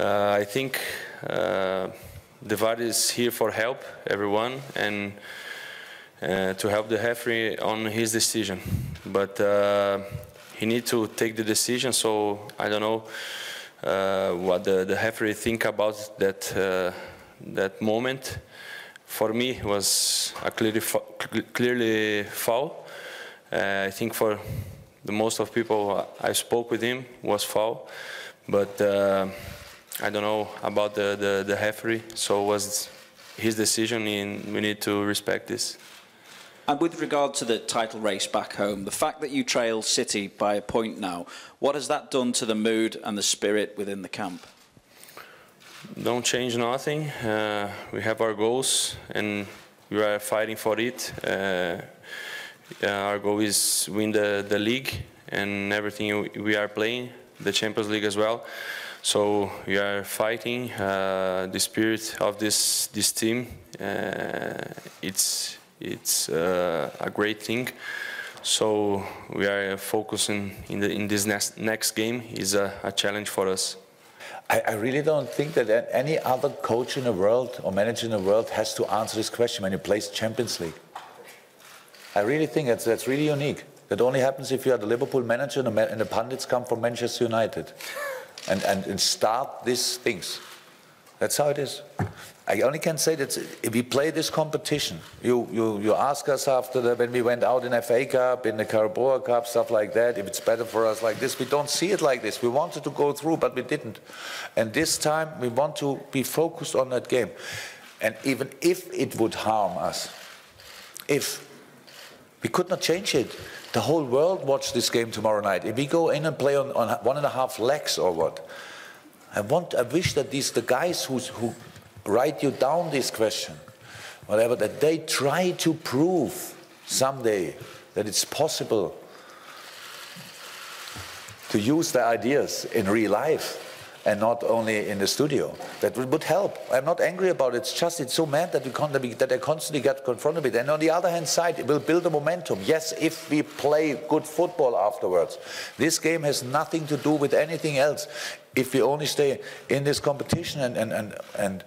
Uh, I think uh, the VAR is here for help everyone and uh, to help the referee on his decision. But uh, he needs to take the decision. So I don't know uh, what the, the referee think about that uh, that moment. For me, it was a clearly clearly foul. I think for the most of people I spoke with him was foul, but. I don't know about the, the, the referee, so it was his decision and we need to respect this. And with regard to the title race back home, the fact that you trail City by a point now, what has that done to the mood and the spirit within the camp? Don't change nothing. Uh, we have our goals and we are fighting for it. Uh, our goal is win the, the league and everything we are playing, the Champions League as well. So we are fighting uh, the spirit of this this team. Uh, it's it's uh, a great thing. So we are focusing in the in this next next game is a, a challenge for us. I, I, really don't think that any other coach in the world or manager in the world has to answer this question when you play Champions League. I really think that's that's really unique. That only happens if you are the Liverpool manager and the, and the pundits come from Manchester United and, and, and start these things. That's how it is. I only can say that if we play this competition, you, you, you ask us after the, when we went out in FA Cup, in the Carabao Cup, stuff like that, if it's better for us like this. We don't see it like this. We wanted to go through, but we didn't. And this time, we want to be focused on that game. And even if it would harm us, if, we could not change it. The whole world watched this game tomorrow night. If we go in and play on, on one and a half legs or what, I want, I wish that these the guys who, who write you down this question, whatever, that they try to prove someday that it's possible to use their ideas in real life and not only in the studio. That would help. I'm not angry about it. It's just it's so mad that we that I constantly get confronted with it. And on the other hand side, it will build a momentum. Yes, if we play good football afterwards. This game has nothing to do with anything else. If we only stay in this competition and, and, and, and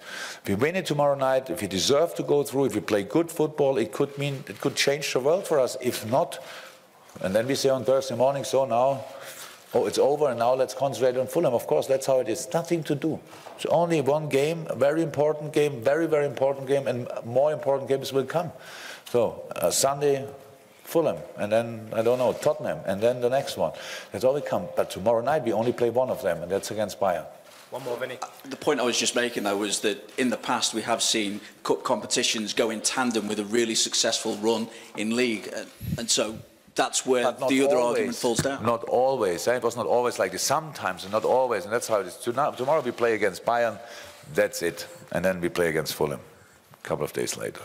we win it tomorrow night, if we deserve to go through, if we play good football, it could mean it could change the world for us. If not, and then we say on Thursday morning, so now oh, it's over and now let's concentrate on Fulham. Of course, that's how it is. Nothing to do. It's only one game, a very important game, very, very important game, and more important games will come. So, uh, Sunday, Fulham, and then, I don't know, Tottenham, and then the next one. That's all we come. But tomorrow night, we only play one of them, and that's against Bayern. One more, Vinny. Uh, the point I was just making, though, was that in the past we have seen cup competitions go in tandem with a really successful run in league. And, and so that's where the other always, argument falls down. Not always. Eh? It was not always like this. Sometimes, and not always. And that's how it is. Tomorrow we play against Bayern. That's it. And then we play against Fulham a couple of days later.